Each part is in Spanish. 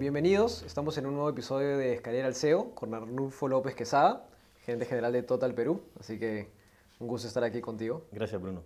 Bienvenidos, estamos en un nuevo episodio de Escalera al SEO con Arnulfo López Quesada, gerente general de Total Perú, así que un gusto estar aquí contigo. Gracias, Bruno.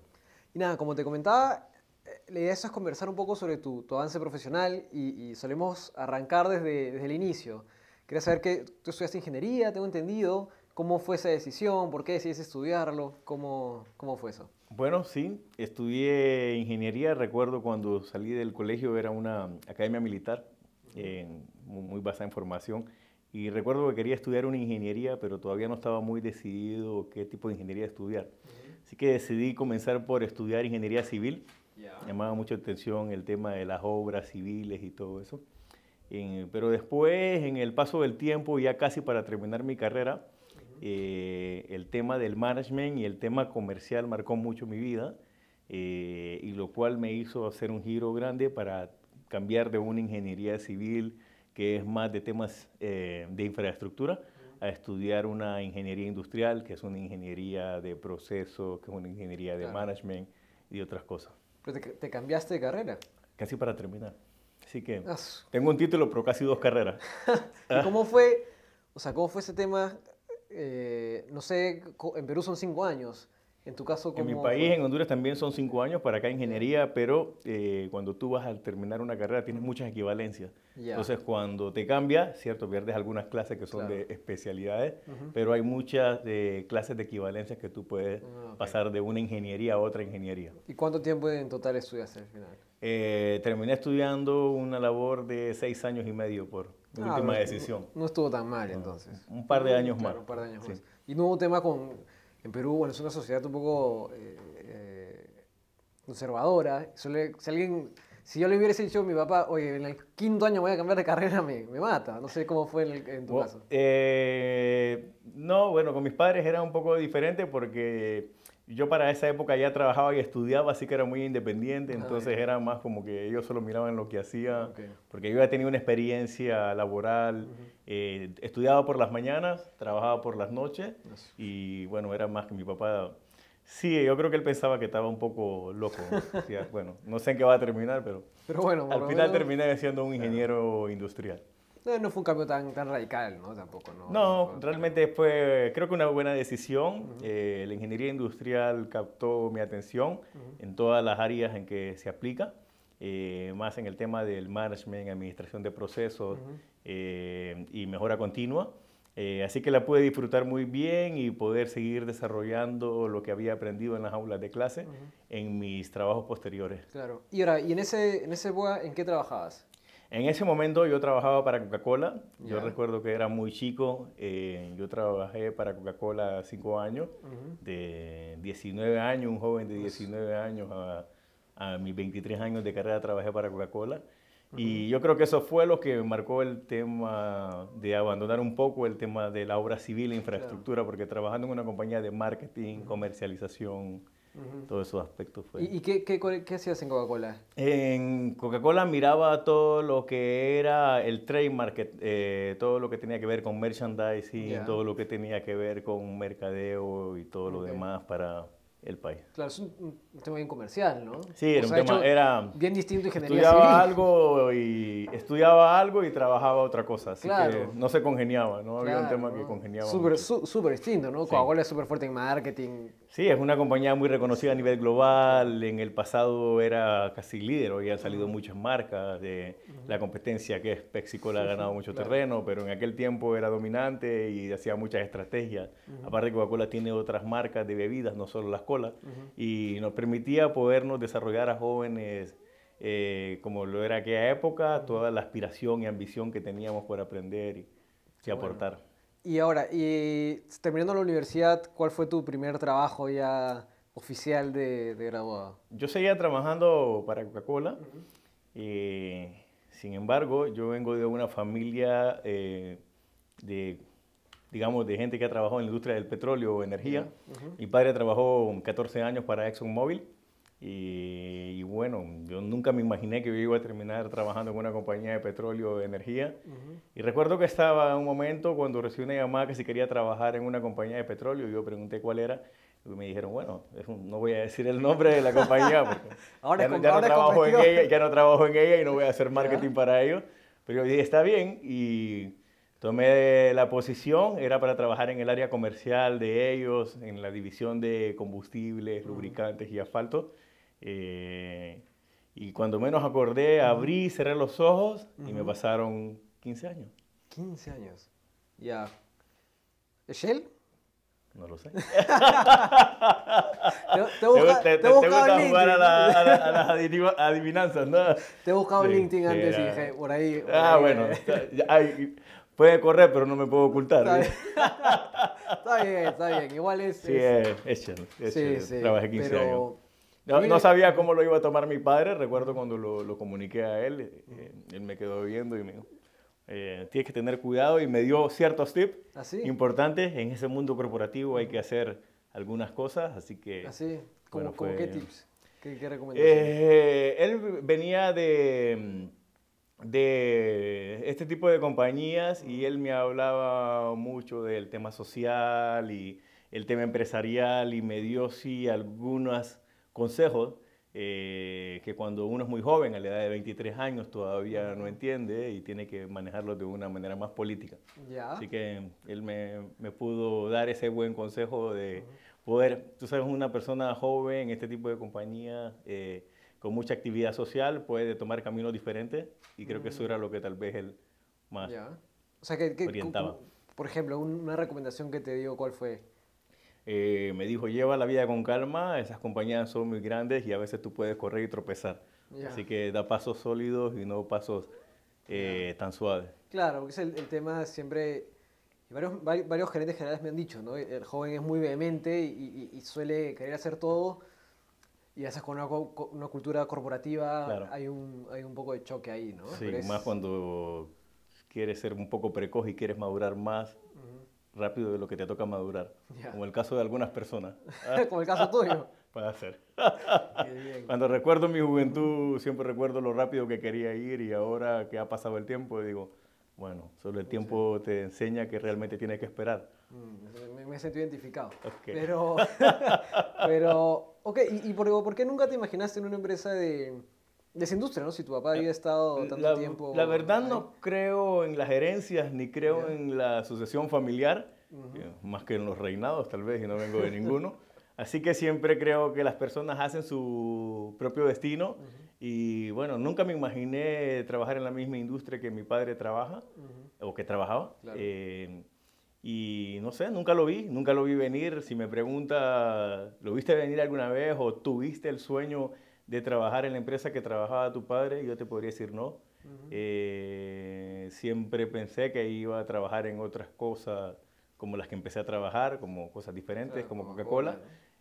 Y nada, como te comentaba, eh, la idea es conversar un poco sobre tu, tu avance profesional y, y, solemos arrancar desde, desde el inicio. Quería saber que tú estudiaste ingeniería, tengo entendido, ¿cómo fue esa decisión? ¿Por qué decidiste estudiarlo? ¿Cómo, cómo fue eso? Bueno, sí, estudié ingeniería. Recuerdo cuando salí del colegio, era una academia militar, eh, muy basada en formación. Y recuerdo que quería estudiar una ingeniería, pero todavía no estaba muy decidido qué tipo de ingeniería estudiar. Así que decidí comenzar por estudiar ingeniería civil. Llamaba mucho atención el tema de las obras civiles y todo eso. Eh, pero después, en el paso del tiempo, ya casi para terminar mi carrera, eh, el tema del management y el tema comercial marcó mucho mi vida, eh, y lo cual me hizo hacer un giro grande para cambiar de una ingeniería civil, que es más de temas eh, de infraestructura, a estudiar una ingeniería industrial, que es una ingeniería de proceso, que es una ingeniería de claro. management y otras cosas. ¿Pero te, te, cambiaste de carrera? Casi para terminar. Así que tengo un título, pero casi dos carreras. ¿Y cómo fue, o sea, cómo fue ese tema? Eh, no sé, en Perú son cinco años. En tu caso, ¿cómo En mi país, fue? en Honduras, también son cinco años para acá ingeniería, pero eh, cuando tú vas a terminar una carrera tienes muchas equivalencias. Yeah. Entonces, cuando te cambia, cierto, pierdes algunas clases que son claro. de especialidades, uh -huh. pero hay muchas eh, clases de equivalencias que tú puedes uh, okay. pasar de una ingeniería a otra ingeniería. ¿Y cuánto tiempo en total estudiaste al final? Eh, terminé estudiando una labor de seis años y medio por ah, última decisión. No, no, estuvo tan mal entonces. Un par de años claro, más. Un par de años sí. más. Y no hubo tema con en Perú, bueno, es una sociedad un poco eh, eh, conservadora. Suele, si, alguien, si yo le hubiese dicho a mi papá, oye, en el quinto año voy a cambiar de carrera, me, me mata. No sé cómo fue en, el, en tu bueno, caso. Eh, no, bueno, con mis padres era un poco diferente porque yo para esa época ya trabajaba y estudiaba, así que era muy independiente, entonces ah, okay. era más como que ellos solo miraban lo que hacía, okay. porque yo ya tenía una experiencia laboral, uh -huh. Eh, estudiaba por las mañanas, trabajaba por las noches, y bueno, era más que mi papá. Sí, yo creo que él pensaba que estaba un poco loco. Decía, bueno, no sé en qué va a terminar, pero, pero bueno, al final menos... terminé siendo un ingeniero claro. industrial. No, no, fue un cambio tan, tan radical, ¿no? Tampoco, ¿no? No, no realmente fue, creo que una buena decisión. Uh -huh. eh, la ingeniería industrial captó mi atención uh -huh. en todas las áreas en que se aplica, eh, más en el tema del management, administración de procesos uh -huh. eh, y mejora continua. Eh, así que la pude disfrutar muy bien y poder seguir desarrollando lo que había aprendido en las aulas de clase en mis trabajos posteriores. Claro. Y ahora, ¿y en ese, en ese BOA en qué trabajabas? En ese momento yo trabajaba para Coca-Cola. Yo yeah. recuerdo que era muy chico. Eh, yo trabajé para Coca-Cola cinco años. Uh -huh. De 19 años, un joven de 19 años a, a mis 23 años de carrera trabajé para Coca-Cola. Uh -huh. Y yo creo que eso fue lo que marcó el tema de abandonar un poco el tema de la obra civil e infraestructura, claro. porque trabajando en una compañía de marketing, comercialización, Uh -huh. Todos esos aspectos fue. ¿Y, y qué, qué, qué, hacías en Coca-Cola? En Coca-Cola miraba todo lo que era el trade market, eh, todo lo que tenía que ver con merchandising, yeah. todo lo que tenía que ver con mercadeo y todo okay. lo demás para el país. Claro, es un, un tema bien comercial, ¿no? Sí, era o sea, un tema, era... Bien distinto ingeniería estudiaba civil. algo y estudiaba algo y trabajaba otra cosa, así claro. que no se congeniaba, ¿no? Había claro, un tema ¿no? que congeniaba Súper su, distinto, ¿no? Sí. Coca-Cola es súper fuerte en marketing. Sí, es una compañía muy reconocida a nivel global, en el pasado era casi líder, hoy han salido muchas marcas, de la competencia que es Pepsi-Cola ha ganado mucho claro. terreno, pero en aquel tiempo era dominante y hacía muchas estrategias. Uh -huh. Aparte Coca-Cola tiene otras marcas de bebidas, no solo las colas, y y nos permitía podernos desarrollar a jóvenes eh, como lo era aquella época, toda la aspiración y ambición que teníamos por aprender y, y aportar. Bueno. Y ahora, y terminando la universidad, ¿cuál fue tu primer trabajo ya oficial de, de graduado? Yo seguía trabajando para Coca-Cola. Uh -huh. eh, sin embargo, yo vengo de una familia eh, de digamos, de gente que ha trabajado en la industria del petróleo o energía. Uh -huh. Mi padre trabajó 14 años para ExxonMobil y, y, bueno, yo nunca me imaginé que yo iba a terminar trabajando en una compañía de petróleo o energía. Uh -huh. Y recuerdo que estaba en un momento cuando recibí una llamada que si quería trabajar en una compañía de petróleo, yo pregunté cuál era, y me dijeron, bueno, no voy a decir el nombre de la compañía porque ahora ya, no, ya, no trabajo en ella, ya no trabajo en ella y no voy a hacer marketing ¿Ya? para ellos Pero yo dije, está bien, y tomé la posición, era para trabajar en el área comercial de ellos, en la división de combustibles, lubricantes y asfalto. Eh, y cuando menos acordé, abrí, cerré los ojos y me pasaron 15 años. 15 años. Ya. ¿Shell? No lo sé. te, te, busca, te, te, gusta jugar a, LinkedIn. la- a la- a las adiv- adivinanzas, ¿no? Te he buscado en Sí, LinkedIn antes y era- dije, por ahí. por Ah, ahí, bueno. eh, está- ya, ay, puede correr, pero no me puedo ocultar. Está bien. está bien, está bien. Igual es. Sí, es- es, es es sí, sí, Trabajé 15 pero- años. No, no sabía cómo lo iba a tomar mi padre. Recuerdo cuando lo, lo comuniqué a él, eh, él me quedó viendo y me dijo, eh, tienes que tener cuidado y me dio ciertos tips ¿Así? importantes. En ese mundo corporativo hay que hacer algunas cosas, así que... ¿Así? ¿Cómo, Bueno, cómo fue- qué tips? ¿Qué, qué recomendaciones? Eh, él venía de, de este tipo de compañías y él me hablaba mucho del tema social y el tema empresarial y me dio sí algunos consejos eh, que cuando uno es muy joven, a la edad de 23 años, todavía no entiende y tiene que manejarlo de una manera más política. ya. Así que él me, me pudo dar ese buen consejo de poder, tú sabes, una persona joven en este tipo de compañía, eh, con mucha actividad social, puede tomar caminos diferentes y creo que eso era lo que tal vez él más... ya. O sea, que, que- orientaba. por ejemplo, un- una recomendación que te dio, ¿cuál fue? Eh, me dijo, lleva la vida con calma, esas compañías son muy grandes y a veces tú puedes correr y tropezar. Así que da pasos sólidos y no pasos eh, tan suaves. Claro, porque es el, el tema siempre. Varios, vari- varios gerentes generales me han dicho, ¿no? El joven es muy vehemente y, y- y suele querer hacer todo. Y a veces con una, cultura corporativa Claro. hay, un, hay un poco de choque ahí, ¿no? Sí, es- más cuando quieres ser un poco precoz y quieres madurar más rápido de lo que te toca madurar. Ya. Como el caso de algunas personas. Como el caso tuyo. Puede ser. Cuando recuerdo mi juventud, siempre recuerdo lo rápido que quería ir y ahora que ha pasado el tiempo, digo, bueno, solo el tiempo te enseña que realmente tienes que esperar. Mm, Me, me sentido identificado. Ok. Pero, pero, ok, ¿y, y por, por qué nunca te imaginaste en una empresa de, de esa industria, no? Si tu papá había estado tanto La, tiempo. la verdad ahí. no creo en las herencias ni creo Ya. en la sucesión familiar, eh, más que en los reinados tal vez, y no vengo de ninguno. Así que siempre creo que las personas hacen su propio destino y bueno, nunca me imaginé trabajar en la misma industria que mi padre trabaja Ujú. o que trabajaba. Claro. Eh, y no sé, nunca lo vi, nunca lo vi venir. Si me pregunta, ¿lo viste venir alguna vez o tuviste el sueño de trabajar en la empresa que trabajaba tu padre? Yo te podría decir no. Eh, siempre pensé que iba a trabajar en otras cosas como las que empecé a trabajar, como cosas diferentes, Claro, como Coca-Cola,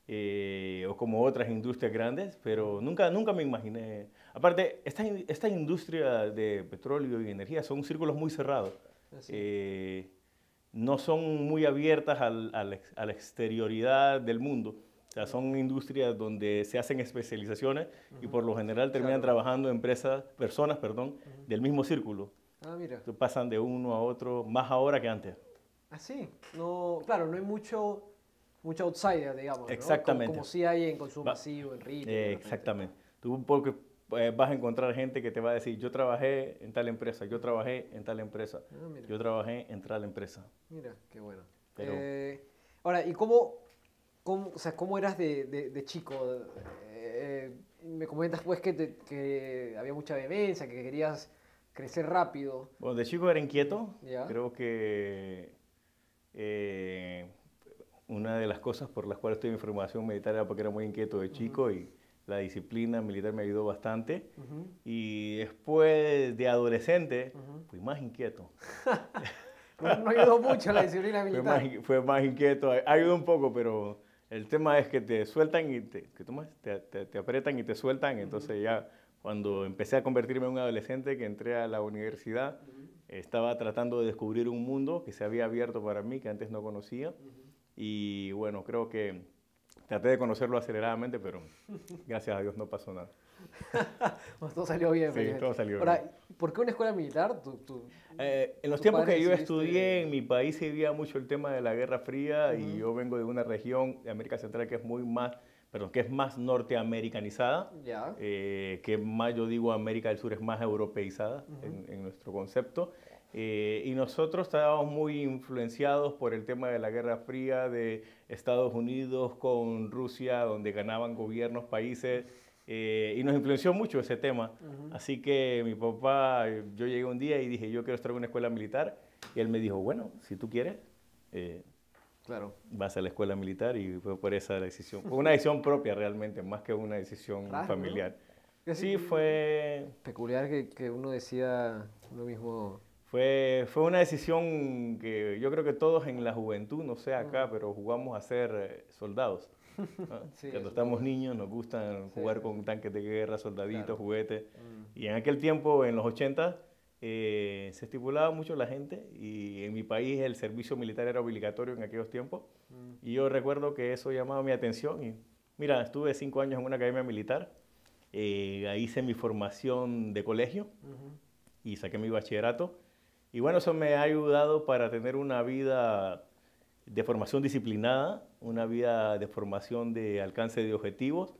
eh, o como otras industrias grandes, pero nunca, nunca me imaginé. Aparte, esta, esta industria de petróleo y energía son círculos muy cerrados. Eh, no son muy abiertas al- al ex- a la exterioridad del mundo. O sea, son industrias donde se hacen especializaciones y por lo general terminan Claro. trabajando empresas, personas, perdón, del mismo círculo. Ah, mira. Entonces, pasan de uno a otro, más ahora que antes. Ah, sí. No, claro, no hay mucho, mucho outsider, digamos. ¿no? Exactamente. Como, sí hay en consumo masivo, en retail. Eh, exactamente. Tú un poco, eh, vas a encontrar gente que te va a decir, yo trabajé en tal empresa, yo trabajé en tal empresa, Ah, yo trabajé en tal empresa. Mira, qué bueno. Pero- Eh, ahora, ¿y cómo, cómo, o sea, cómo eras de, de- de chico? Eh, me comentas pues que, te- que había mucha vehemencia, que querías crecer rápido. Bueno, de chico era inquieto. Ya. Creo que eh, una de las cosas por las cuales estoy en formación militar era porque era muy inquieto de chico y la disciplina militar me ayudó bastante. Y después de adolescente fui más inquieto. No, ayudó mucho la disciplina Fue militar. más, in- fue más inquieto. Ayudó un poco, pero el tema es que te sueltan y te, ¿qué tomas? te, te, te apretan y te sueltan. Entonces ya cuando empecé a convertirme en un adolescente que entré a la universidad, estaba tratando de descubrir un mundo que se había abierto para mí, que antes no conocía. Y bueno, creo que traté de conocerlo aceleradamente, pero gracias a Dios no pasó nada. Todo salió bien. Sí, todo salió Ahora, bien. ¿por qué una escuela militar? Tú- tú- Eh, en los ¿Tu tiempos que yo estudié, en mi país se vivía mucho el tema de la Guerra Fría y yo vengo de una región de América Central que es muy más perdón, que es más norteamericanizada, Ya. eh, que más, yo digo, América del Sur es más europeizada en, en nuestro concepto. Eh, y nosotros estábamos muy influenciados por el tema de la Guerra Fría de Estados Unidos con Rusia, donde ganaban gobiernos, países, eh, y nos influenció mucho ese tema. Así que mi papá, yo llegué un día y dije, yo quiero estar en una escuela militar, y él me dijo, bueno, si tú quieres, eh, Claro. vas a la escuela militar, y fue por esa decisión. Fue una decisión propia realmente, más que una decisión Raro, ¿no? familiar. Es Sí, fue, Peculiar que, que uno decida uno mismo. Fue, fue una decisión que yo creo que todos en la juventud, no sé acá, pero jugamos a ser eh, soldados. ¿no? Sí, Cuando estamos niños nos gustan Sí. jugar con tanques de guerra, soldaditos, Claro. juguetes. Mm. Y en aquel tiempo, en los 80, eh, se estipulaba mucho la gente y en mi país el servicio militar era obligatorio en aquellos tiempos. Mm. Y yo recuerdo que eso llamaba mi atención y mira, estuve cinco años en una academia militar, eh, ahí hice mi formación de colegio y saqué mi bachillerato. Y bueno, eso me ha ayudado para tener una vida de formación disciplinada, una vida de formación de alcance de objetivos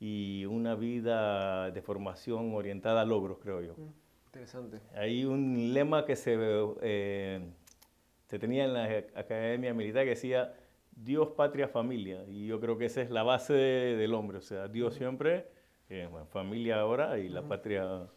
y una vida de formación orientada a logros, creo yo. Mm. Interesante. Hay un lema que se, eh, se tenía en la academia militar que decía Dios, patria, familia. Y yo creo que esa es la base de- del hombre. O sea, Dios siempre, eh, bueno, familia ahora y la patria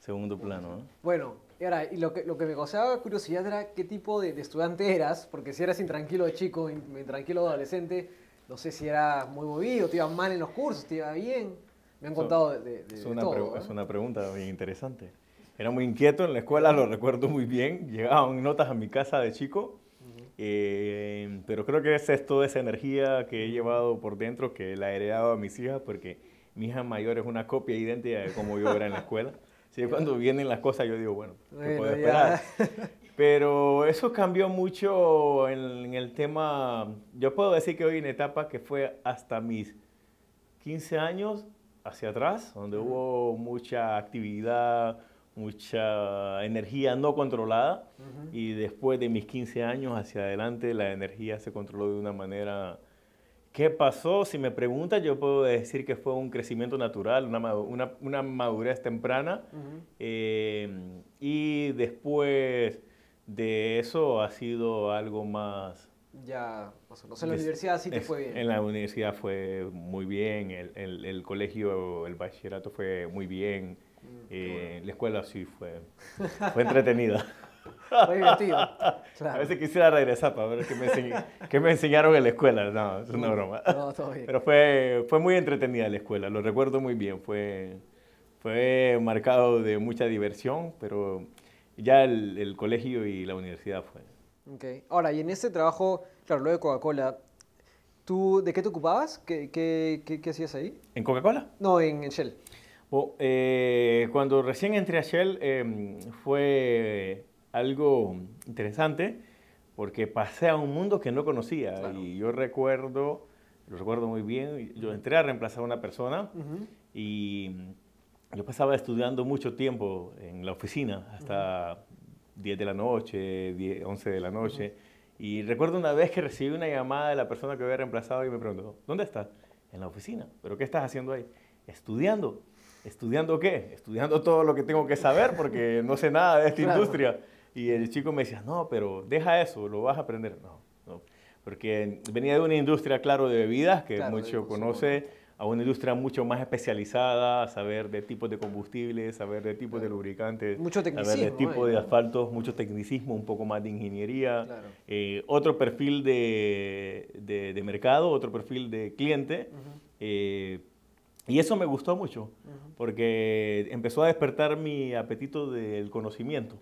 segundo plano. ¿no? Bueno, y ahora, y lo que, lo que me causaba curiosidad era qué tipo de, de estudiante eras, porque si eras intranquilo de chico, in- intranquilo de adolescente, no sé si eras muy movido, te iba mal en los cursos, te iba bien. Me han contado de, de- de Es una, todo. ¿eh? es una pregunta bien interesante. Era muy inquieto en la escuela, lo recuerdo muy bien. Llegaban notas a mi casa de chico, eh, pero creo que es toda esa energía que he llevado por dentro, que la he heredado a mis hijas, porque mi hija mayor es una copia idéntica de cómo yo era en la escuela. Que cuando vienen las cosas yo digo, bueno, ¿qué Bueno, puedo esperar? Pero eso cambió mucho en, en el tema, yo puedo decir que hoy en etapa que fue hasta mis 15 años hacia atrás, donde hubo mucha actividad, mucha energía no controlada, y después de mis 15 años hacia adelante la energía se controló de una manera... ¿Qué pasó? Si me preguntas, yo puedo decir que fue un crecimiento natural, una, una, una madurez temprana, Ujú. eh, y después de eso ha sido algo más... Ya, o sé, en la Des- universidad sí te es- fue bien. En la universidad fue muy bien, el, el- el colegio, el bachillerato fue muy bien, Mm, eh, la escuela sí fue, fue entretenida. Fue divertido. A Claro. veces quisiera regresar para ver qué me, me enseñaron en la escuela. No, es una broma. No, todo bien. Pero fue, fue muy entretenida la escuela, lo recuerdo muy bien. Fue, fue marcado de mucha diversión, pero ya el, el colegio y la universidad fue. Ok. Ahora, y en ese trabajo, claro, lo de Coca-Cola, ¿tú de qué te ocupabas? ¿Qué, qué, qué, qué hacías ahí? ¿En Coca-Cola? No, en, en Shell. Bo- eh, cuando recién entré a Shell eh, fue algo interesante porque pasé a un mundo que no conocía Claro. y yo recuerdo, lo recuerdo muy bien, yo entré a reemplazar a una persona Ujú. y yo pasaba estudiando mucho tiempo en la oficina, hasta 10 de la noche, 10, 11 de la noche. Y recuerdo una vez que recibí una llamada de la persona que había reemplazado y me preguntó, ¿dónde estás? En la oficina. ¿Pero qué estás haciendo ahí? Estudiando. ¿Estudiando qué? Estudiando todo lo que tengo que saber porque no sé nada de esta Claro. industria. Y el chico me decía, no, pero deja eso, lo vas a aprender. No, no. Porque venía de una industria, claro, de bebidas que Claro, de mucho conoce, a una industria mucho más especializada, saber de tipos de combustibles, saber de tipos de Claro. lubricantes, Mucho saber de tipo ¿eh? de asfaltos, mucho tecnicismo, un poco más de ingeniería, Claro. eh, otro perfil de, de- de mercado, otro perfil de cliente. Ujú. eh, y eso me gustó mucho, Ujú. porque empezó a despertar mi apetito del conocimiento,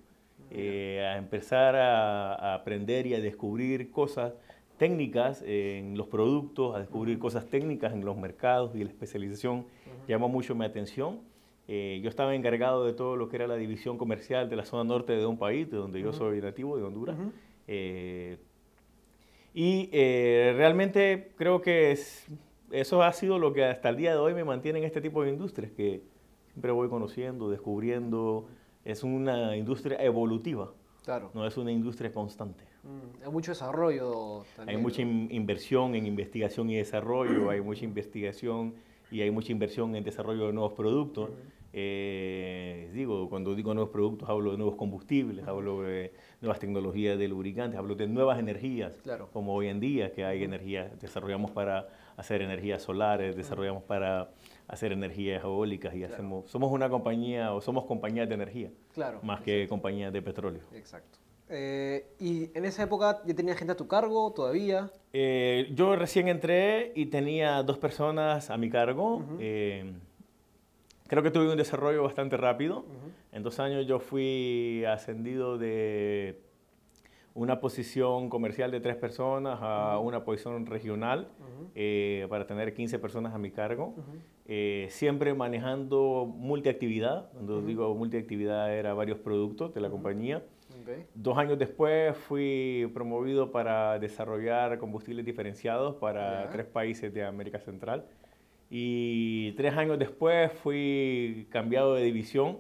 eh, a empezar a, a aprender y a descubrir cosas técnicas en los productos, a descubrir cosas técnicas en los mercados y la especialización llamó mucho mi atención. Eh, yo estaba encargado de todo lo que era la división comercial de la zona norte de un país, de donde yo soy nativo, de Honduras. Eh, y realmente creo que es- eso ha sido lo que hasta el día de hoy me mantiene en este tipo de industrias, que siempre voy conociendo, descubriendo. Es una industria evolutiva, Claro. no es una industria constante. Mm, hay mucho desarrollo también. Hay mucha inversión en investigación y desarrollo, hay mucha investigación y hay mucha inversión en desarrollo de nuevos productos. Eh, digo, cuando digo nuevos productos, hablo de nuevos combustibles, hablo de nuevas tecnologías de lubricantes, hablo de nuevas energías, como hoy en día, que hay energías, desarrollamos para hacer energías solares, desarrollamos para hacer energías eólicas y hacemos, somos una compañía o somos compañías de energía, más que compañías de petróleo. Exacto. Eh, ¿Y en esa época ya tenía gente a tu cargo todavía? Eh, yo recién entré y tenía dos personas a mi cargo. Creo que tuve un desarrollo bastante rápido. En dos años yo fui ascendido de una posición comercial de tres personas a una posición regional eh, para tener 15 personas a mi cargo. Eh, siempre manejando multiactividad. Cuando digo multiactividad era varios productos de la compañía. Dos años después fui promovido para desarrollar combustibles diferenciados para tres países de América Central. Y tres años después fui cambiado de división.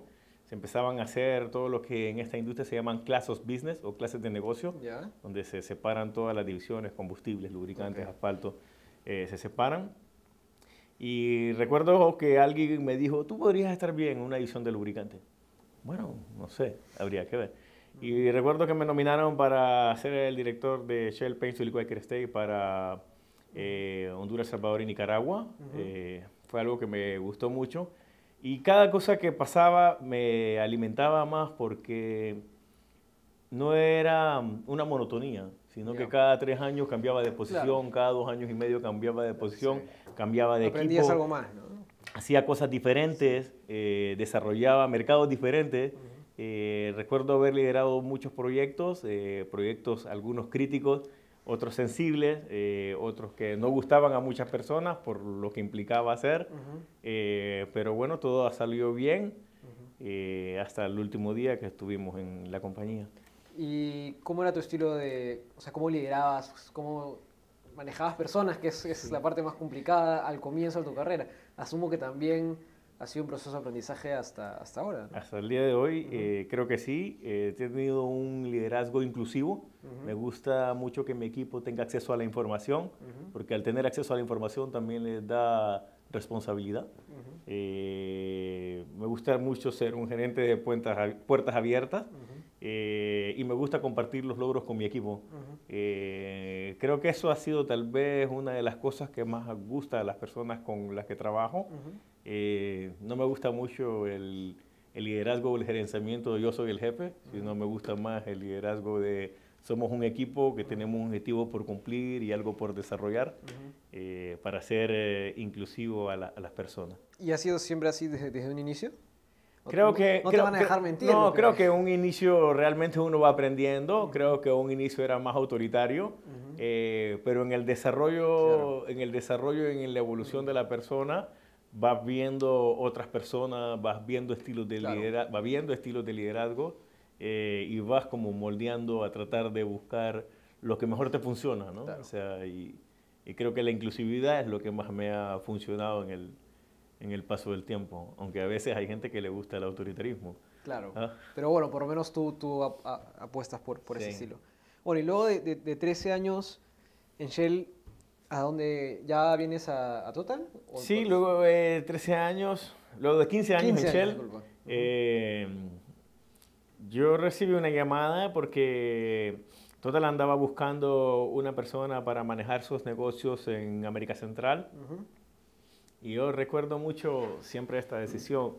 Se empezaban a hacer todo lo que en esta industria se llaman clases business o clases de negocio, donde se separan todas las divisiones, combustibles, lubricantes, asfalto, eh, se separan. Y recuerdo que alguien me dijo, tú podrías estar bien en una división de lubricante. Bueno, no sé, habría que ver. Y recuerdo que me nominaron para ser el director de Shell Paint Quaker State para eh, Honduras, Salvador y Nicaragua. Eh, fue algo que me gustó mucho. Y cada cosa que pasaba me alimentaba más porque no era una monotonía, sino que cada tres años cambiaba de posición, cada dos años y medio cambiaba de posición, cambiaba de Aprendías algo más, Hacía cosas diferentes, eh, desarrollaba mercados diferentes. recuerdo haber liderado muchos proyectos, proyectos algunos críticos, otros sensibles, eh, otros que no gustaban a muchas personas por lo que implicaba hacer, eh, pero bueno, todo ha salido bien eh, hasta el último día que estuvimos en la compañía. ¿Y cómo era tu estilo de, o sea, cómo liderabas, cómo manejabas personas, que es, es la parte más complicada al comienzo de tu carrera? Asumo que también ha sido un proceso de aprendizaje hasta, hasta ahora. Hasta el día de hoy, eh, creo que sí. Eh, he tenido un liderazgo inclusivo. Me gusta mucho que mi equipo tenga acceso a la información, porque al tener acceso a la información también les da responsabilidad. Eh, me gusta mucho ser un gerente de puertas, puertas abiertas y me gusta compartir los logros con mi equipo. creo que eso ha sido tal vez una de las cosas que más gusta a las personas con las que trabajo. Eh, no me gusta mucho el, liderazgo o el gerenciamiento de yo soy el jefe, sino me gusta más el liderazgo de somos un equipo que tenemos un objetivo por cumplir y algo por desarrollar eh, para ser eh, inclusivo a, las personas. ¿Y ha sido siempre así desde, un inicio? Creo que, no, te van a dejar mentir. No, creo que un inicio realmente uno va aprendiendo. Creo que un inicio era más autoritario, pero en el desarrollo, en el desarrollo, en la evolución de la persona, vas viendo otras personas, vas viendo estilos de, liderazgo, vas viendo estilos de liderazgo eh, y vas como moldeando a tratar de buscar lo que mejor te funciona, ¿no? O sea, y, creo que la inclusividad es lo que más me ha funcionado en el, en el paso del tiempo, aunque a veces hay gente que le gusta el autoritarismo. Claro, ¿Ah? pero bueno, por lo menos tú, tú apuestas por, por ese estilo. Bueno, y luego de, de, de 13 años en Shell, ¿A dónde ya vienes a, Total? Sí, luego de 13 años, luego de 15 años en Shell, eh, yo recibí una llamada porque Total andaba buscando una persona para manejar sus negocios en América Central. Y yo recuerdo mucho siempre esta decisión.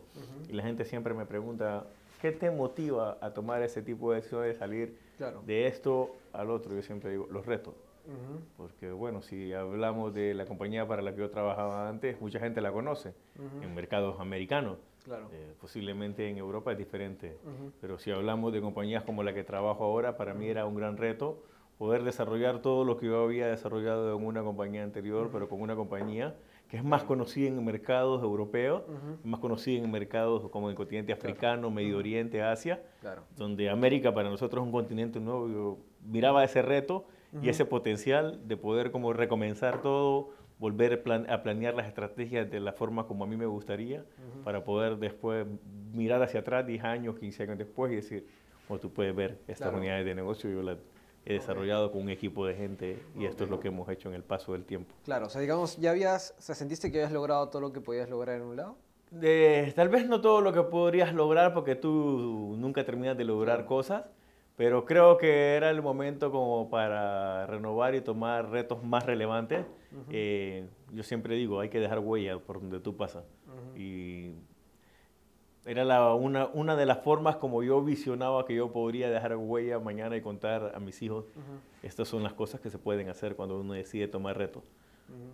Y la gente siempre me pregunta, ¿qué te motiva a tomar ese tipo de decisión de salir de esto al otro? Yo siempre digo, los retos. Porque bueno, si hablamos de la compañía para la que yo trabajaba antes, mucha gente la conoce en mercados americanos. Eh, posiblemente en Europa es diferente. Pero si hablamos de compañías como la que trabajo ahora, para mí era un gran reto poder desarrollar todo lo que yo había desarrollado en una compañía anterior, pero con una compañía que es más conocida en mercados europeos, más conocida en mercados como el continente africano, Medio Oriente, Asia, donde América para nosotros es un continente nuevo. Yo miraba ese reto y ese potencial de poder como recomenzar todo, volver a planear las estrategias de la forma como a mí me gustaría, para poder después mirar hacia atrás 10 años, 15 años después y decir, como tú puedes ver, estas unidades de negocio yo las he desarrollado con un equipo de gente y esto es lo que hemos hecho en el paso del tiempo. Claro, o sea, digamos, ¿ya habías, o sea, sentiste que habías logrado todo lo que podías lograr en un lado? De, tal vez no todo lo que podrías lograr porque tú nunca terminas de lograr cosas, pero creo que era el momento como para renovar y tomar retos más relevantes. Eh, yo siempre digo, hay que dejar huella por donde tú pasas. Y era la, una, una, de las formas como yo visionaba que yo podría dejar huella mañana y contar a mis hijos. Estas son las cosas que se pueden hacer cuando uno decide tomar retos.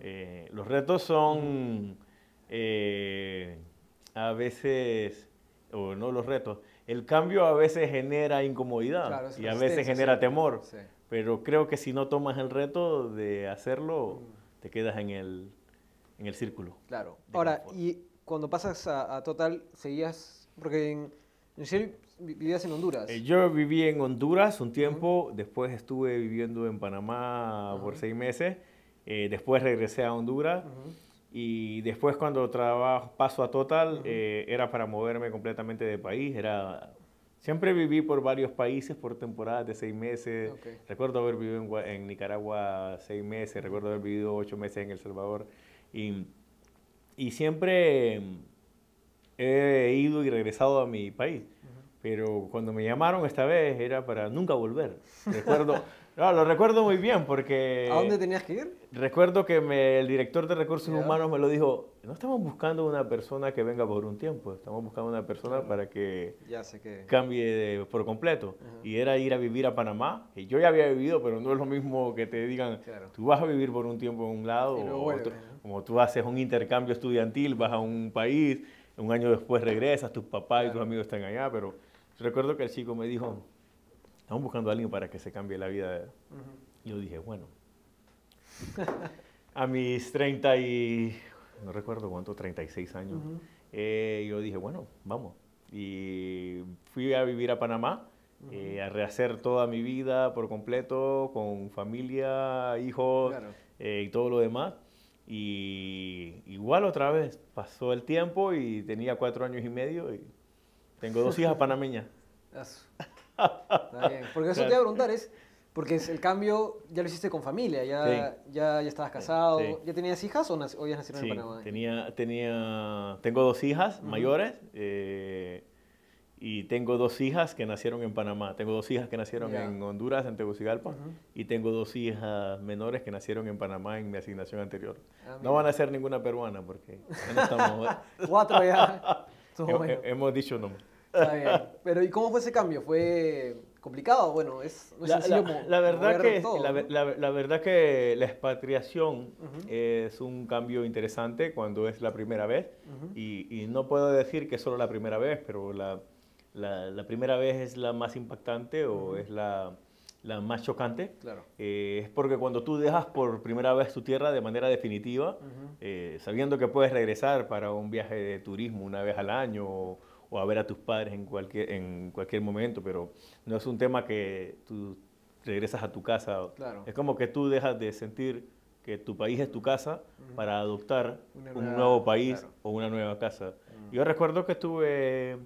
Eh, los retos son eh, a veces, o no los retos, el cambio a veces genera incomodidad y a veces genera temor. Pero creo que si no tomas el reto de hacerlo, te quedas en el, en el círculo. Claro. Ahora, y cuando pasas a, Total, seguías, porque en, en vivías en Honduras. Eh, yo viví en Honduras un tiempo, después estuve viviendo en Panamá por seis meses, eh, después regresé a Honduras y después cuando trabajo, paso a Total eh, era para moverme completamente de país, era... Siempre viví por varios países por temporadas de seis meses. Recuerdo haber vivido en, en, Nicaragua seis meses, recuerdo haber vivido ocho meses en El Salvador. Y y siempre he ido y regresado a mi país. Pero cuando me llamaron esta vez era para nunca volver. Recuerdo, no, lo recuerdo muy bien porque... ¿A dónde tenías que ir? Recuerdo que el director de recursos humanos me lo dijo, no estamos buscando una persona que venga por un tiempo, estamos buscando una persona para que, ya sé que... cambie por completo. Y era ir a vivir a Panamá. Y yo ya había vivido, pero no es lo mismo que te digan, tú vas a vivir por un tiempo en un lado, o como tú haces un intercambio estudiantil, vas a un país, un año después regresas, tus papás y tus amigos están allá, pero recuerdo que el chico me dijo, estamos buscando a alguien para que se cambie la vida. Y yo dije, bueno, a mis 30 y, no recuerdo cuánto, 36 años, eh, yo dije, bueno, vamos. Y fui a vivir a Panamá, eh, a rehacer toda mi vida por completo, con familia, hijos eh, y todo lo demás. Y igual otra vez pasó el tiempo y tenía cuatro años y medio y tengo dos hijas panameñas. Está bien. Porque eso te iba a preguntar, es porque es el cambio ya lo hiciste con familia, ya, ya, ya, estabas casado, ¿ya tenías hijas o, o ya nacieron en Panamá? Tenía, tenía, tengo dos hijas mayores eh, y tengo dos hijas que nacieron en Panamá. Tengo dos hijas que nacieron en Honduras, en Tegucigalpa, y tengo dos hijas menores que nacieron en Panamá en mi asignación anterior. Ah, no van a ser ninguna peruana porque ya no estamos... Cuatro ya. hemos dicho no. Está bien. Pero ¿y cómo fue ese cambio? ¿Fue complicado? Bueno, es, no es la, la, verdad que, la, verdad que la expatriación es un cambio interesante cuando es la primera vez. y, y, no puedo decir que es solo la primera vez, pero la, primera vez es la más impactante o es la, más chocante. Claro. Eh, es porque cuando tú dejas por primera vez tu tierra de manera definitiva, eh, sabiendo que puedes regresar para un viaje de turismo una vez al año o, o a ver a tus padres en cualquier, en cualquier momento, pero no es un tema que tú regresas a tu casa. Es como que tú dejas de sentir que tu país es tu casa para adoptar un nuevo país o una nueva casa. Yo recuerdo que tuve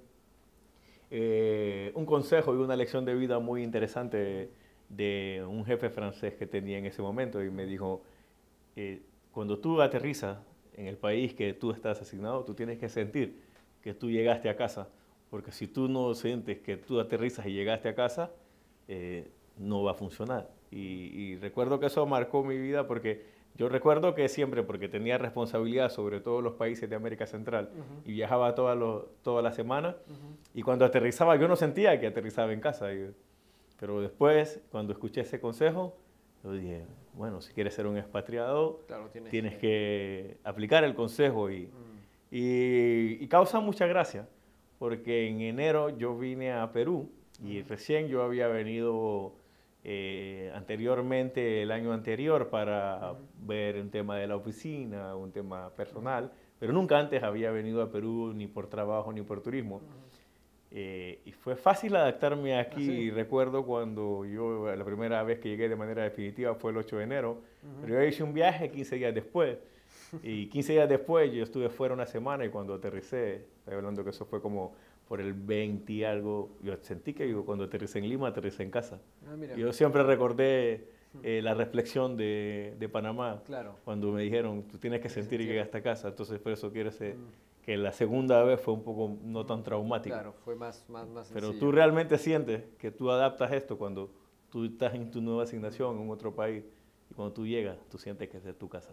eh, un consejo y una lección de vida muy interesante de un jefe francés que tenía en ese momento y me dijo, eh, cuando tú aterrizas en el país que tú estás asignado, tú tienes que sentir que tú llegaste a casa, porque si tú no sientes que tú aterrizas y llegaste a casa, eh, no va a funcionar. Y, recuerdo que eso marcó mi vida porque yo recuerdo que siempre, porque tenía responsabilidad sobre todos los países de América Central y viajaba toda, toda la semana, y cuando aterrizaba yo no sentía que aterrizaba en casa. pero después, cuando escuché ese consejo, yo dije, bueno, si quieres ser un expatriado, tienes, que... aplicar el consejo y... Y, causa mucha gracia, porque en enero yo vine a Perú y recién yo había venido eh, anteriormente, el año anterior, para ver un tema de la oficina, un tema personal, pero nunca antes había venido a Perú ni por trabajo ni por turismo. Eh, y fue fácil adaptarme aquí. ¿Ah, recuerdo cuando yo, la primera vez que llegué de manera definitiva fue el 8 de enero, pero yo hice un viaje 15 días después. Y 15 días después yo estuve fuera una semana y cuando aterricé, estoy hablando que eso fue como por el 20 y algo, yo sentí que yo cuando aterricé en Lima, aterricé en casa. Ah, mira. Yo siempre recordé eh, la reflexión de, de Panamá Claro. cuando me dijeron, tú tienes que sentir que llegaste a casa. Entonces, por eso quiero ser- Mm. que la segunda vez fue un poco no tan traumática. Claro, fue más, más, más Pero sencillo. tú realmente sientes que tú adaptas esto cuando tú estás en tu nueva asignación en otro país y cuando tú llegas, tú sientes que es tu casa.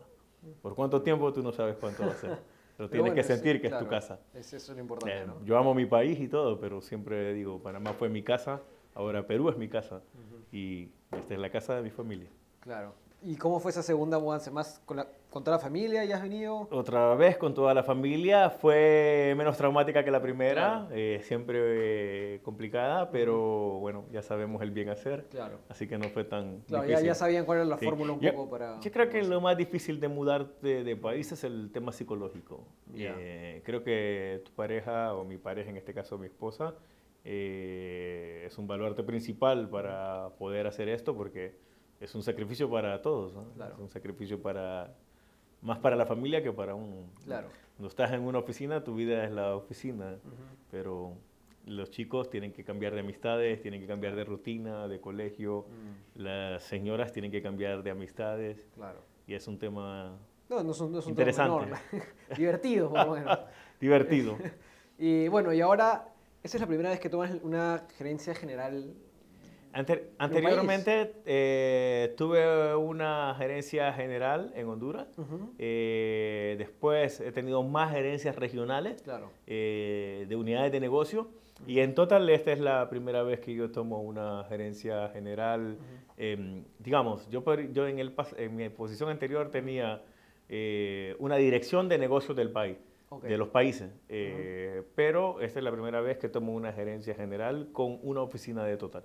¿Por cuánto tiempo? Tú no sabes cuánto va a ser. Pero tienes bueno, que sí, sentir que es tu casa. Es, eso es lo importante, Eh, ¿no? Yo amo mi país y todo, pero siempre digo, Panamá fue mi casa, ahora Perú es mi casa y esta es la casa de mi familia. Claro. ¿Y cómo fue esa segunda mudanza? ¿Más con, la, con toda la familia? ¿Ya has venido? Otra vez con toda la familia, fue menos traumática que la primera, Claro. eh, siempre eh, complicada, pero bueno, ya sabemos el bien hacer, Claro. así que no fue tan Claro, ya, difícil. ya sabían cuál era la Sí. fórmula un Yo- poco para... Yo creo que lo más difícil de mudarte de país es el tema psicológico. Ya. Eh, creo que tu pareja, o mi pareja, en este caso mi esposa, eh, es un baluarte principal para poder hacer esto porque es un sacrificio para todos. ¿no? Claro. Es un sacrificio para más para la familia que para un... Claro. Cuando estás en una oficina, tu vida es la oficina, pero los chicos tienen que cambiar de amistades, tienen que cambiar de rutina, de colegio, Mm, las señoras tienen que cambiar de amistades claro. y es un tema No, no es un, no es un Interesante. tema. Divertido, por lo menos. divertido. Y bueno, y ahora, ¿esa es la primera vez que tomas una gerencia general? Ante- anteriormente eh, tuve una gerencia general en Honduras. Eh, después he tenido más gerencias regionales Claro. eh, de unidades de negocio. Y en total esta es la primera vez que yo tomo una gerencia general. Eh, digamos, yo, en, el, en mi posición anterior tenía una dirección de negocios del país, Ok. de los países. Eh, Pero esta es la primera vez que tomo una gerencia general con una oficina de total.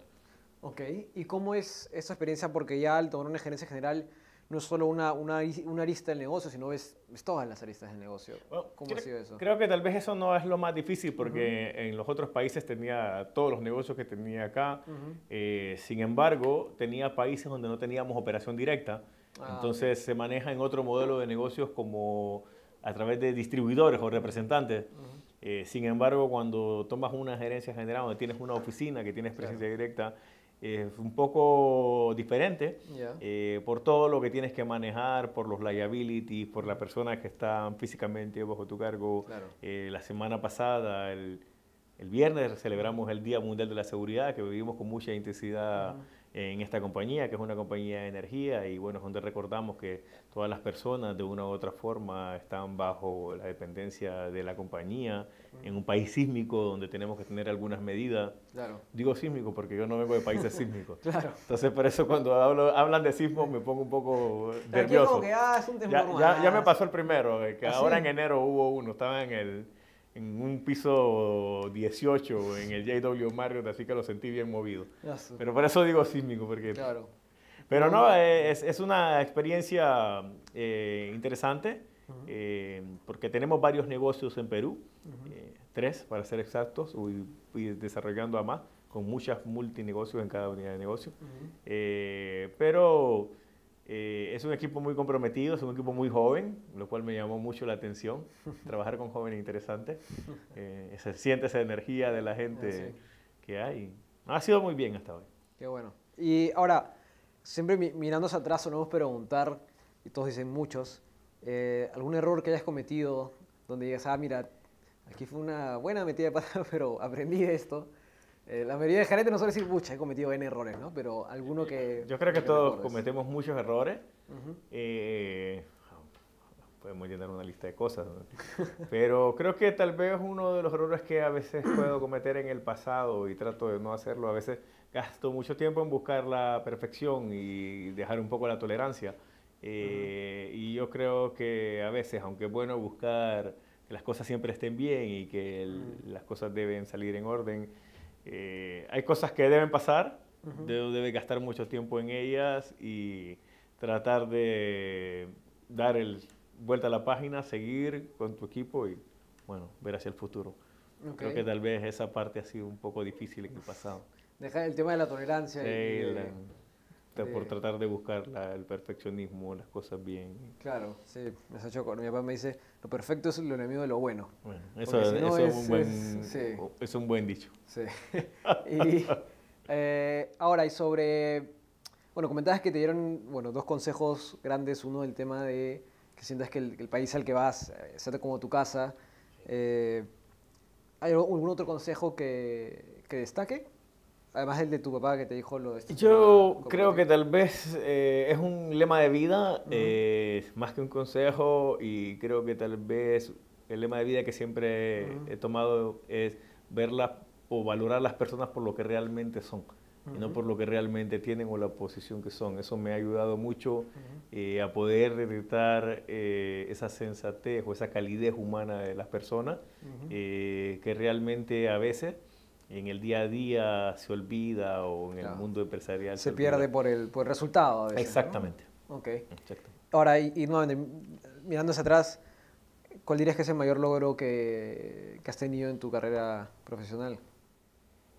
Ok, ¿y cómo es esa experiencia? Porque ya al tomar una gerencia general no es solo una, una, una arista del negocio, sino ves, ves todas las aristas del negocio. Bueno, ¿Cómo creo, ha sido eso? Creo que tal vez eso no es lo más difícil porque en los otros países tenía todos los negocios que tenía acá. Ujú. Eh, sin embargo, tenía países donde no teníamos operación directa. Ah, Entonces se maneja en otro modelo de negocios como a través de distribuidores o representantes. Ujú. Eh, sin embargo, cuando tomas una gerencia general donde tienes una oficina que tienes presencia directa, es un poco diferente Ya. eh, por todo lo que tienes que manejar, por los liabilities, por las personas que están físicamente bajo tu cargo. Claro. Eh, la semana pasada, el, el viernes, celebramos el Día Mundial de la Seguridad, que vivimos con mucha intensidad Ujú. En esta compañía, que es una compañía de energía, y bueno, es donde recordamos que todas las personas de una u otra forma están bajo la dependencia de la compañía, en un país sísmico donde tenemos que tener algunas medidas. Claro. Digo sísmico porque yo no vengo de países sísmicos. Claro. Entonces, por eso cuando hablo, hablan de sismo me pongo un poco nervioso. como que, ah, es un Ya, ya, ya me pasó el primero, eh, que ¿Ah, ahora sí? en enero hubo uno, estaba en, el, en un piso 18 en el JW Marriott, así que lo sentí bien movido. Pero por eso digo sísmico, porque... Claro. Pero no, eh, es, es una experiencia eh, interesante, eh, porque tenemos varios negocios en Perú, eh, tres para ser exactos, y, y desarrollando a más, con muchas multinegocios en cada unidad de negocio. Eh, pero eh, es un equipo muy comprometido, es un equipo muy joven, lo cual me llamó mucho la atención. Trabajar con jóvenes interesante. Eh, se siente esa energía de la gente Ah, sí. que hay. Ha sido muy bien hasta hoy. Qué bueno. Y ahora, siempre mi- mirando hacia atrás, solemos preguntar, y todos dicen muchos, eh, algún error que hayas cometido donde digas, ah, mira, aquí fue una buena metida de pata, pero aprendí de esto. Eh, la mayoría de gerentes no suele decir, pucha, he cometido N errores, ¿no? Pero alguno que... Yo creo que todos recuerdes. cometemos muchos errores. Ujú. Eh, podemos llenar una lista de cosas, ¿no? pero creo que tal vez uno de los errores que a veces puedo cometer en el pasado y trato de no hacerlo, a veces gasto mucho tiempo en buscar la perfección y dejar un poco la tolerancia. Eh, Y yo creo que a veces, aunque es bueno buscar que las cosas siempre estén bien y que el- las cosas deben salir en orden, eh, hay cosas que deben pasar, Ujú. de- debes gastar mucho tiempo en ellas y tratar de dar el vuelta a la página, seguir con tu equipo y bueno, ver hacia el futuro. Creo Ok. que tal vez esa parte ha sido un poco difícil en el pasado. Dejar el tema de la tolerancia Sí, y de- la- por tratar de buscar el perfeccionismo, las cosas bien. Claro, sí, me hecho, mi papá me dice, lo perfecto es lo enemigo de lo bueno. bueno eso, es, un buen, es, un buen dicho. Sí. y eh, ahora, y sobre, bueno, comentabas que te dieron, bueno, dos consejos grandes, uno el tema de que sientas que el, país al que vas, eh, sea como tu casa. Eh, ¿Hay algún otro consejo que, que destaque? Además el de tu papá que te dijo lo de... Este Yo creo que tal vez eh, es un lema de vida, eh, más que un consejo, y creo que tal vez el lema de vida que siempre he tomado es verlas o valorar las personas por lo que realmente son, y no por lo que realmente tienen o la posición que son. Eso me ha ayudado mucho eh, a poder detectar esa sensatez o esa calidez humana de las personas, que realmente a veces en el día a día se olvida o en el mundo empresarial se, pierde por el, por el resultado. A veces, Exactamente. Ok. Ahora, y, y mirando hacia atrás, ¿cuál dirías que es el mayor logro que, que, has tenido en tu carrera profesional?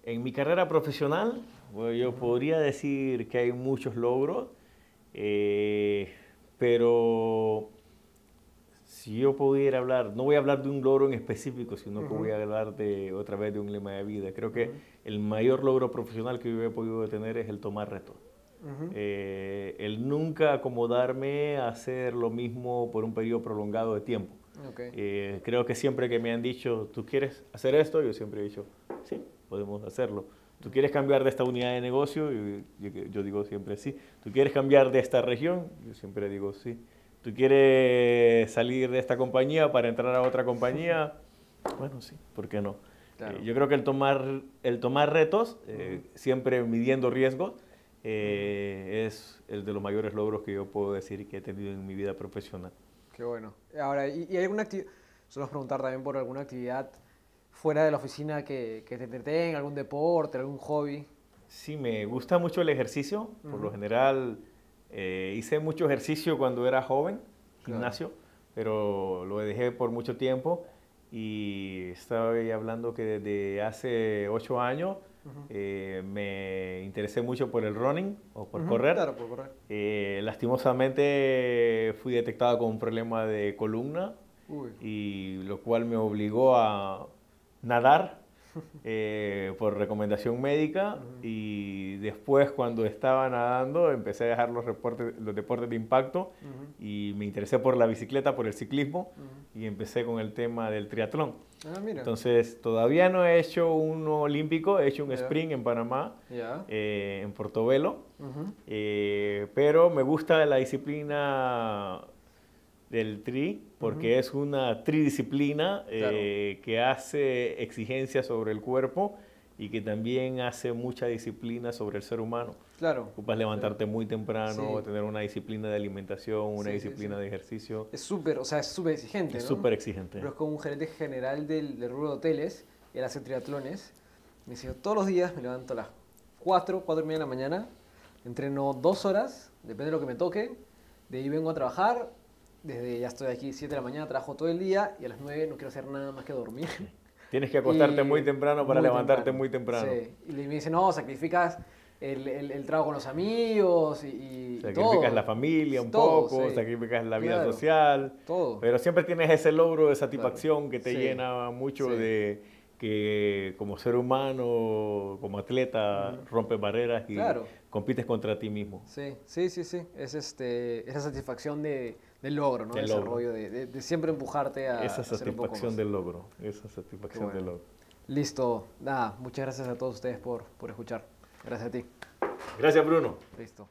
En mi carrera profesional, bueno, yo podría decir que hay muchos logros, eh, pero si yo pudiera hablar, no voy a hablar de un logro en específico, sino que voy a hablar de otra vez de un lema de vida. Creo que el mayor logro profesional que yo he podido tener es el tomar retos. Eh, el nunca acomodarme a hacer lo mismo por un periodo prolongado de tiempo. Eh, creo que siempre que me han dicho, ¿tú quieres hacer esto? Yo siempre he dicho, sí, podemos hacerlo. ¿Tú quieres cambiar de esta unidad de negocio? yo, yo digo siempre sí. ¿Tú quieres cambiar de esta región? Yo siempre digo sí tú quieres salir de esta compañía para entrar a otra compañía, bueno, sí, ¿por qué no? Eh, yo creo que el tomar, el tomar retos, eh, siempre midiendo riesgos, eh, es el de los mayores logros que yo puedo decir que he tenido en mi vida profesional. Qué bueno. Ahora, ¿y, hay alguna actividad? Solo preguntar también por alguna actividad fuera de la oficina que, que te entretenga, algún deporte, algún hobby. Sí, me gusta mucho el ejercicio. Por lo general, eh, hice mucho ejercicio cuando era joven, gimnasio, pero lo dejé por mucho tiempo y estaba hablando que desde hace ocho años eh, me interesé mucho por el running o por correr. Claro, por correr. Eh, lastimosamente fui detectado con un problema de columna y lo cual me obligó a nadar eh, por recomendación médica y después cuando estaba nadando empecé a dejar los, los deportes de impacto y me interesé por la bicicleta, por el ciclismo y empecé con el tema del triatlón. Ah, Entonces todavía no he hecho uno olímpico, he hecho un sprint en Panamá, eh, en Portobelo, eh, pero me gusta la disciplina del tri, porque es una tridisciplina eh, que hace exigencias sobre el cuerpo y que también hace mucha disciplina sobre el ser humano. Claro. Ocupas levantarte muy temprano, tener una disciplina de alimentación, una disciplina de ejercicio. Es súper, o sea, es súper exigente. Es súper exigente. Pero es como un gerente general del, del rubro de hoteles, él hace triatlones. Me dice, todos los días me levanto a las 4, 4 y media de la mañana, entreno dos horas, depende de lo que me toque, de ahí vengo a trabajar, desde ya estoy aquí 7 de la mañana, trabajo todo el día y a las 9 no quiero hacer nada más que dormir. Tienes que acostarte muy temprano para levantarte muy temprano. Sí. Y me dice, no, sacrificas el, el, trabajo con los amigos y, Sacrificas la familia un poco, sacrificas la vida social. Todo. Pero siempre tienes ese logro de satisfacción que te llena mucho de que como ser humano, como atleta, rompes barreras y compites contra ti mismo. Sí, sí, sí, sí. Es este, esa satisfacción de del logro, ¿no? De, de, siempre empujarte a. Esa satisfacción del logro. Esa satisfacción del logro. Listo. Nada, muchas gracias a todos ustedes por, por escuchar. Gracias a ti. Gracias, Bruno. Listo.